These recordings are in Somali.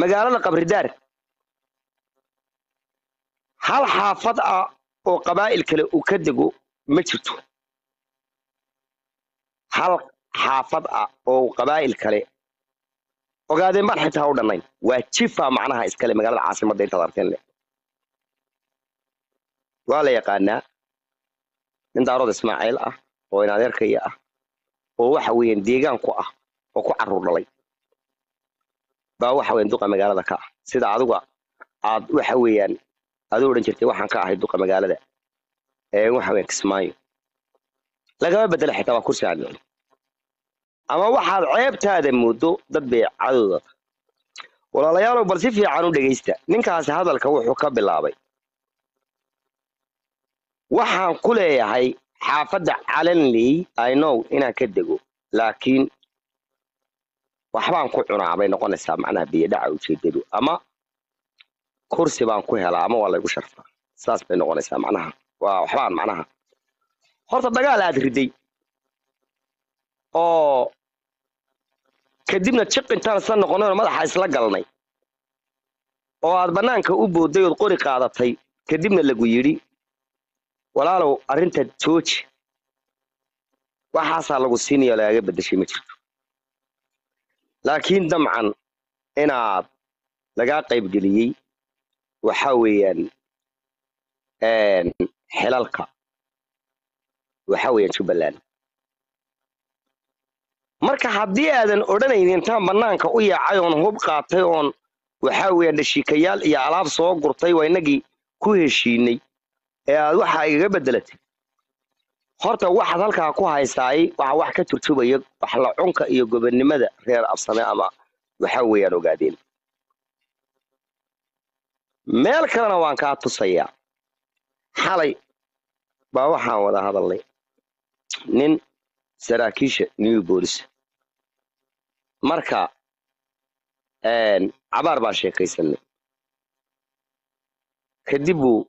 magaalada qabridaar hal xaafad ah oo qabaa'il kale uu ka dego ma jirto. Hal xaafad ah oo qabaa'il kale. Ogaadeen baan xitaa u dhannayn. Waa jifa macnaha iskale magaalada caasimadda intaad arteen leh waa la yaqaanaa nin daarood ismaaciil ah oo in adeerkaya ah oo waxa weeyaan deegaanku ah oo ku carruur dhalay baa waxa weeyaan duqa magaalada ka. Ah sida adiga aad waxa weeyaan adu odhan jirtay waxaan ka ahay duqa magaalada. Waxa weeyaan kismaayo. Lagama bedelo xitaa waa kursi aan dhicin ama waxaad ceebtaada muddo dad bay cadowda walaalayaalow bal si fiican u dhegaysta. Ninkaasi hadalka wuxuu ka bilaabay. Waxaan ku leeyahay xaafadda calanley i know inaan ka dego laakiin waxbaan ku cunaa bay noqonaysaa macnaha biyodhaca ujeedadu ama kursi baan ku helaa ama waa laygu sharfaa. Saas bay noqonaysaa macnaha. Waa waxbaan macnaha. Horta dagaal aad riday oo kadibna jiq intaan isla noqonay oo madaxa isla galnay oo aad bannaanka u boodday ood qori qaadatay kadibna lagu yidhi walaalow arrinta jooji waxaasaa lagu siinaya lagaga beddeshay ma jirto laakiin damcan inaad lagaa qaybgeliyey waxa weeyaan xilalka. Waxa weeyaan jubbaland. Marka haddii aadan odhanaynin intaan bannaanka u yaacay oon hub qaatay oon waxa weeyaan dhashiikayaal iyo alaab soo gurtay waa innagii ku heshiinay ee aad waxa igaga beddelatay horta waxaad halkaa ku haysaay waxa wax ka turjubaya waxla cunka iyo gobonnimada reer absame ama waxa weeyaan ogaadeen. Meel kalena waan kaa tusayaa. Xalay baa waxaan wada hadalnay. Nin saraakiisha new bolis marka cabaar baan sheekaysanay. Kadib buu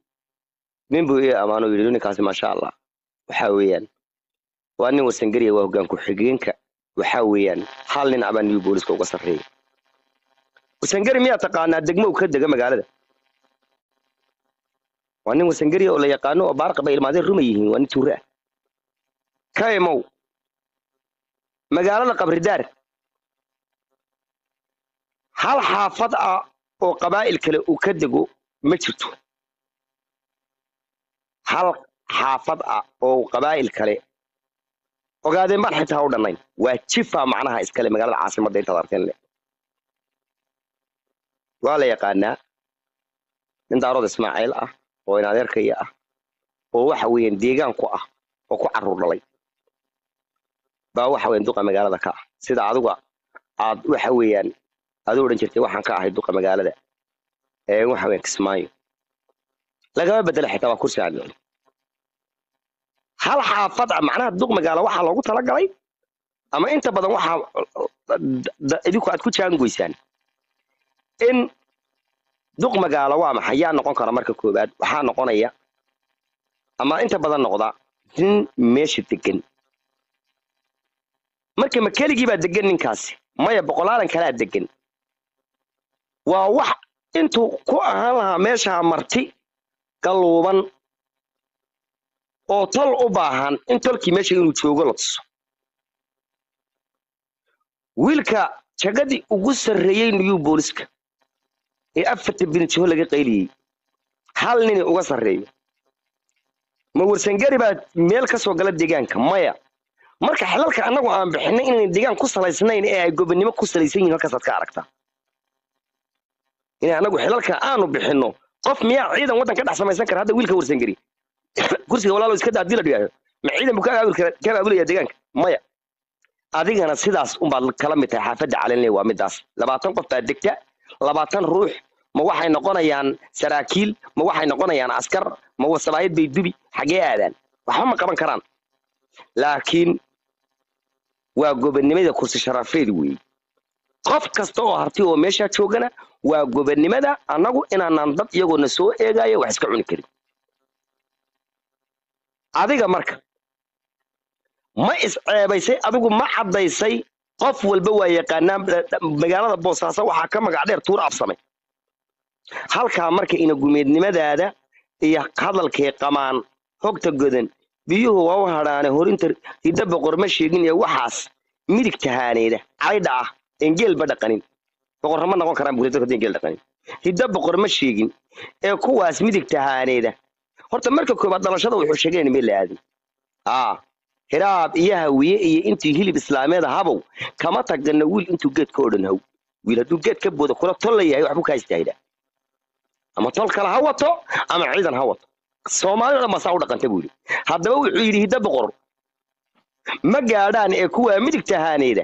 nin buu ii ammaano yidhi ninkaasi maasha allah waxa weeyaan waa nin wasangariya waa hoggaan ku-xigeenka waxa weeyaan hal nin abaa new booliska uga sarreeya wasangari miyaa taqaanaa? Degmo u ka dega magaalada. Waa nin wasangariya oo la yaqaano oo baarqa bay ilmaadeen ruma yihiin waa nin tuure ah. Ka imow magaalada qabridaar hal xaafad ah oo qabaa'il kale uu ka dego ma jirto. Hal xaafad ah oo qabaa'il kale. Ogaadeen baan xitaa u dhannayn. Waa jifa macnaha iskale magaalada caasimadda intaad arteen leh waa la yaqaanaa nin daarood ismaaciil ah oo in adeerkaya ah oo waxa weeyaan deegaanku ah oo ku carruur dhalay. Baa waxa weeyaan duqa magaalada ka ah. Sida adiga aad waxa weeyaan adu odhan jirtay waxaan ka ahay duqa magaalada ee waxa weeyaan kismaayo. Lagama bedelo xitaa waa kursi aan hal xaafad ah macnaha duq magaalo waxaa loogu talagalay? Ama inta badan waxaa idinku aad ku jaangoysaan in duq magaalo waa maxay? Yaa noqon kara marka koowaad waxaa noqonaya ama inta badan noqda nin meesha degan marka ma keligii baa degan ninkaasi maya boqolaalan kalaa degan waa wax intuu ku ahaan lahaa meeshaa marti galluuban oo tol u baahan in tolkii meesha inuu joogo la tuso. Wiilka jagadii ugu sarreeyey new booliska ee afarta binijaho laga qayliyey hal nini uga sarreeyo. Ma warsangari baa meel ka soo gala deegaanka maya. Marka xilalka annagu aan bixinay inayna deegaan ku salaysnayn ee ay gobonnimo ku salaysan yihiin halkaasaad ka aragtaa in annagu xilalka aanu bixinno qof miyaa ciidan waddan ka dhex samaysan kara hadda wiilka warsangari kursiga walaalo iska daa haddii dhigaayo ma ciidan buu ka abaabulaya deegaanka. Maya adigana sidaas unbaad kala mid tahay xaafadda calinle waa midaas. Labaatan qof baa degta labaatan ruux ma waxay noqonayaan saraakiil ma waxay noqonayaan askar ma wasabaayad bay dubi xagee aadaan. Waxba ma qaban karaan. Laakiin waa gobonnimada kursi sharafeed weeye qof kasta oo harti oo meeshaa joogana waa gobonnimada annagu inaanaan dad iyagoona soo eegaayo wax iska cuni karin adiga marka ma isceebaysay adigu ma caddaysay qof walba waa yaqaanaa magaalada boosaaso waxaa ka magac dheer tuur absame halkaa marka inagumeednimadaada iyo hadalkee qamaan hogta godan biyuhu waa u hadhaane horinta hidda boqor ma sheegin ee waxaas midig tahaaneeda caydha ah een geelba dhaqanin. Boqorra ma noqon karaan dhaqanin. Hidda boqor ma sheegin ee kuwaas midig tahaaneeda horta marka koobaad dhalashada wuxuu sheegeen meel la aadin. Aa hiraab iyo hawiye iyo intii hilib islaameed habow kama tagana wiil intuu geedka oo dhan haw. Wiil hadduu geed ka boodo kula tol la yahay waxbuu kaa istaahdaa ama tol kale ha wato ama ciidan ha wato. Soomaalida dhan basaa u dhaqanta buu yidhi. Haddaba wuxuu yidhi hidda boqor. Ma gaadhaan ee kuwaa midig tahaaneeda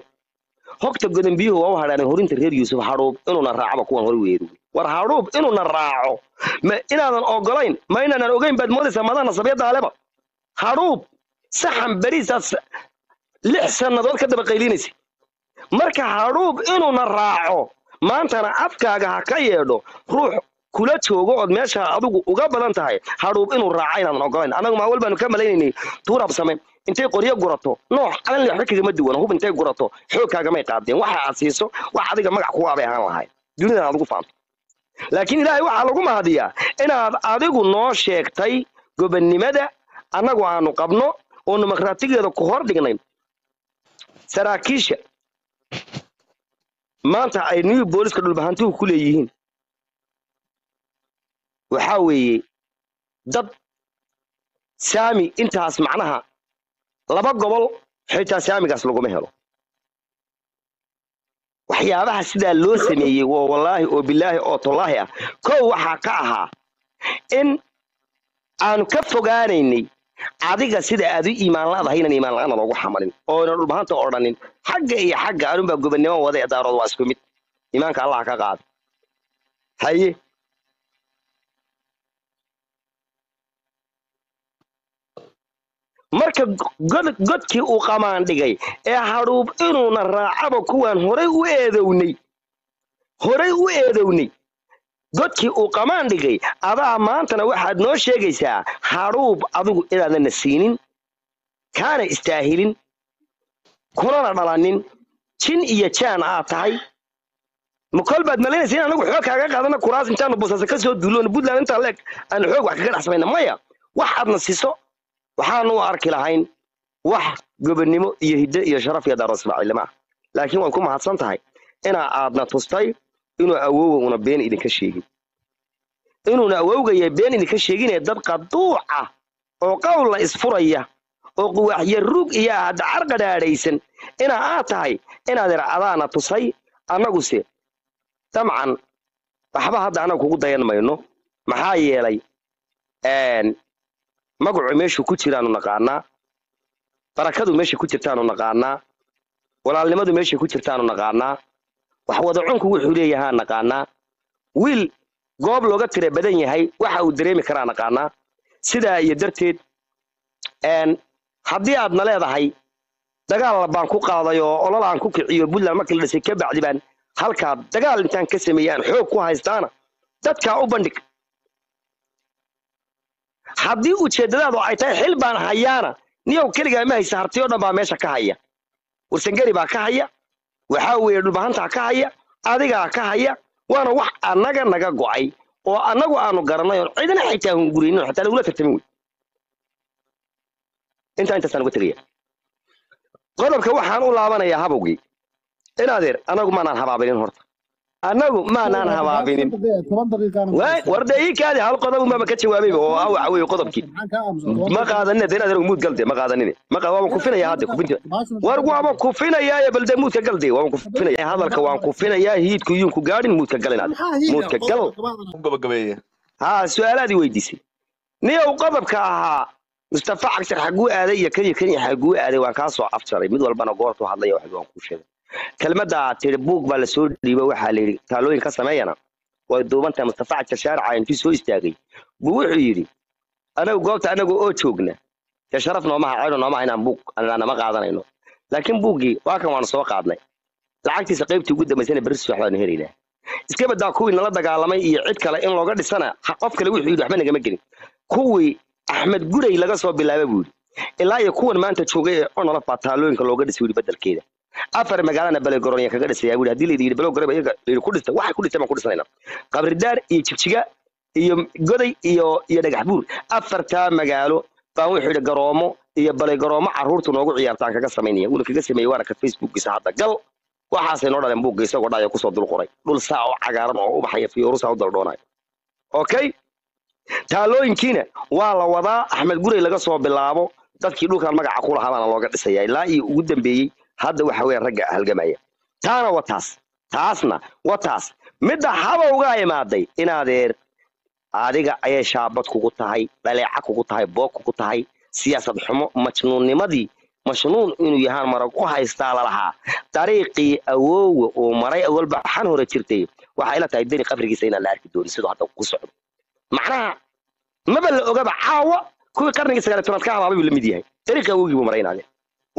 hogta godan biyuhu waa u hadhaan horinta reer yuusuf hadhuub inuuna raacaba kuwan hore weeru war hadhuub inuuna raaco. Inaadan ogolayn ma inaanan ogeyn baad moodaysaa madaha nasabiyadda aleba? Hadhuub saxan beriisaas lix sannadood ka daba qaylinaysa marka hadhuub inuuna raaco maantana afkaaga ha ka yeedho ruux kula joogo ood meesha adigu uga badan tahay. Hadhuub inuu raaco inaadan ogolayn annagu maawal baanu ka malaynaynay tuurab intay qoryo gurato? Nooc calanli waxba kagama duwan hub intay gurato? Xoogkaagamay qaadeen. Waxa aad siiso wax adiga magac kuwaabay ahaan lahayd. Dunidan aad ugu faanto laakiin ilaahay waxaa lagu mahadiyaa inaad adigu noo sheegtay gobonnimada annagu aanu qabno oo dimuqraatigeeda ku hor dhignay. Saraakiisha. Maanta ay new booliska dhulbahantihu ku leeyihiin. Waxaa weeye dad saami intaas macnaha laba gobol xitaa saamigaas laguma helo waxyaabaha sidaa loo sameeyey waa wallaahi oo bilaahi oo tollaahi ah. Kow waxaa ka ahaa in aanu ka fogaanaynay adiga sida aad u iimaan la'dahay inaan iimaan la'aana loogu xamalin oo ynan dhulbahanta odhanin xagga iyo xagga anunbaa gobonnimo wada ee daarood waa isku mid. Iimaanka allah ka qaada haye marka god godkii uu qamaan dhigay ee hadhuub inuuna raacaba kuwaan horay u eedownay horay u eedownay godkii uu qamaan dhigay adaa maantana waxaad noo sheegaysaa hadhuub adigu inaadana siinin kaana istaahilin kunana dhalanin jin iyo jaan aad tahay. Makol baad malaynaysa in anagu xoog kaaga qaadana kuraas intaanu boosaaso ka soo duuloon puntland intaa leeg aanu xoog wax kaga dhex samayna maya wax aadna siiso waxaanu u arki lahayn wax gobonnimo iyo hiddo iyo sharaf iyo daaro ismaaciilnimo ah laakiin waad ku mahadsan tahay inaa aadna tustay inuu awowga una been idinka sheegin. Inuuna awowgaya been idinka sheeginee dad qaduuca oo qowlla isfuraya oo quwaaxyo rug iyo ahdacar qadhaadhaysan inaa aad tahay inaad ira adaana tusay annaguse dabcan waxba hadda annaga kugu dayan mayno. Maxaa yeelay magacu meeshuu ku jiraanu naqaanaa. Barakadu meeshay ku jirtaanu naqaanaa. Walaalnimadu meeshay ku jirtaanu naqaanaa. Wax wadacunku wuxuu leeyahaa naqaanaa. Wiil goob looga tira badan yahay waxa uu dareemi karaa naqaanaa. Sidaa iyo darteed haddii aadna leedahay dagaal baan ku qaaday oo olol aan ku kiciyo puntland markii la dhisay ka bacdi baan halkaa dagaal intaan ka sameeyey aan xoog ku haystaana dadkaa u bandhig haddii ujeeddadaadu ay tahay xil baan hayaana. Niyow keligaa ma haysa harti o dhan baa meesha ka haya. Warsangeri baa ka haya. Waxaa weeye dhulbahantaa ka haya. Adigaa ka haya. Waana wax annaga naga go'ay oo annagu aanu garanay oon cidina xitaa hunguraynin oo xitaa lagula tartamin wey intaa intaasaan uga tegaya qodobka waxaan u laabanayaa habowgii. Inaadeer annagu maanaan habaabinin horta annagu maanaan habaabinin warde ii kaadi hal ka jawaabayba oo ah waxa qodobkii. Ma qaadanine de inaad muud galde ma qaadanine. Ma waaban kufinaya hadde kufinta war waaban kufinayaaye balde muudka galde waaban kufinaya hadalka waan kufinayaa hiidku yuunku gaadhin muudka gal inaad muudka gal gabagabeeye haa su'aalaadii weydiisay. Niyow qodobka ahaa mustafa cagshar xaguu aaday iyo kan iyo kan iyo xaguu aaday waan kaa soo afjaray. Mid walbana goortu hadlaya wax waan kuu sheegay kelmadda tiri buug baa la soo dhiiba waxaa la yidhi taalooyin ka sameeyana. Way duubantahay mustafa shaarica intuu soo istaagay. Buu wuxuu yidhi anagu goobta anagu oo joogna dee sharaf noomaha cayno noomaha inaan buug nama qaadanayno. Laakiin buuggii waa waanu soo qaadnay. Lacagtiisa qaybtii ugu dambaysana berris waxbaanu helaynaa. Iska badaa kuwii nala dagaalamay iyo cid kale in looga dhisana qof kale wuxuu yidhi waxba nagama gelin. Kuwii axmed guray laga soo bilaaba buu yidhi ilaa iyo kuwan maanta joogay ee onolaf baa taalooyinka looga dhis yidhi beddelkeeda afar magaalana balegaronya kaga dhisaya bui haddii layidhi yidhi balogoreba iyaga layidhi ku dhista waxay ku dhisteen baan ku dhisanayna qabridaar iyo jigjiga iyo goday iyo iyo dhagax buur. Afartaa magaalo baan wuxuu yidhi garoomo iyo balegaroomo carruurtu noogu ciyaartaan kaga samaynaya wuuna kaga sameeyey waana ka facebookgiisa hadda. Gal waxaasay noo dhaleen buugga isagoo dhaayo ku soo dul qoray. Dhul saa oo cagaaran oo ubaxaya fiyoorusaa u daldhoonayo. Okay taalooyinkiina waa la wadaa. Axmed gurey laga soo bilaabo. Dadkii dhulkan magaca ku lahaa baana looga dhisaya. Ilaa iyo ugu dambeeyey hadda waxa weeye ragga halgamaya. Taana wa taas. Taasna wa taas. Midda habowgaa imaaday inaadeer. Adiga ayay shaabad kugu tahay dhaleeca kugu tahay boog kugu tahay. Siyaasad xumo majnuunnimadii mashnuun inuu yahaan marag u haystaa lalahaa dariiqii awoowa uu maray awalba xan hore jirtay. Waxay la tahay deni qabrigiisa inaan la arki doonin siduu hadda ku socdo. Macnaha maba la ogaba caawa? Kuwii qarnigii sagaal tobnaad ka habaabay buu la mid yahay. Dariiqii awowgii buu maray inaadeen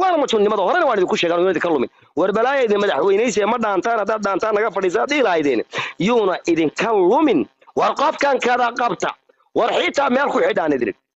waana majnuunnimada horena waan idinku sheegan yuuna idinka lumin. War balaaya idin madaxweynaysiya ma dhaantaan haddaad dhaantaan naga fadhiisa haddii lahaydeen yuuna idinka lumin. War qofkan kada qabta war xitaa meel ku xidhaan idin